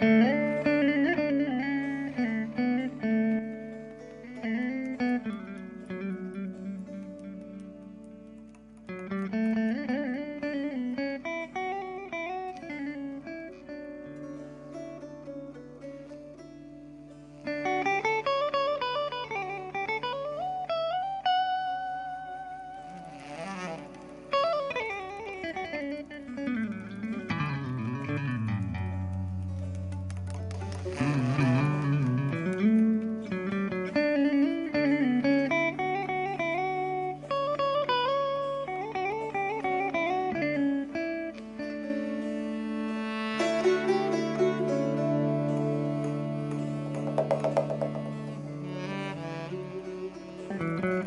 Mm-hmm. Mm-hmm.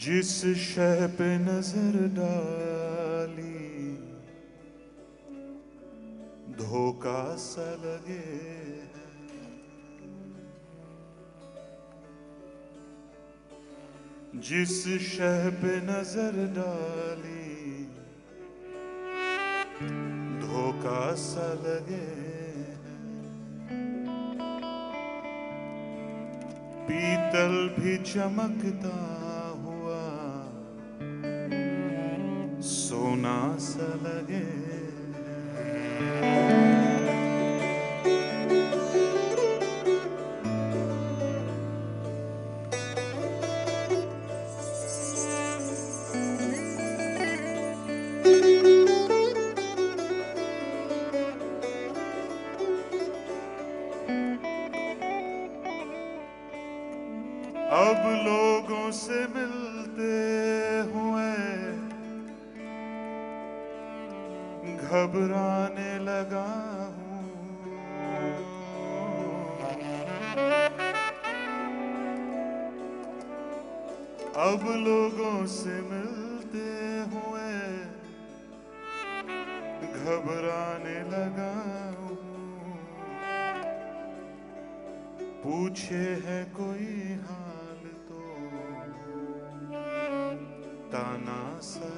जिस शह पे नज़र डाली, धोखा सा लगे जिस शह पे नज़र डाली, धोखा सा लगे पीतल भी चमकता सोना सा लगे अब लोगों से मिलते हुए घबराने लगा हूँ। अब लोगों से मिलते हुए घबराने लगा हूँ। पूछे है कोई हाल तो ताना सा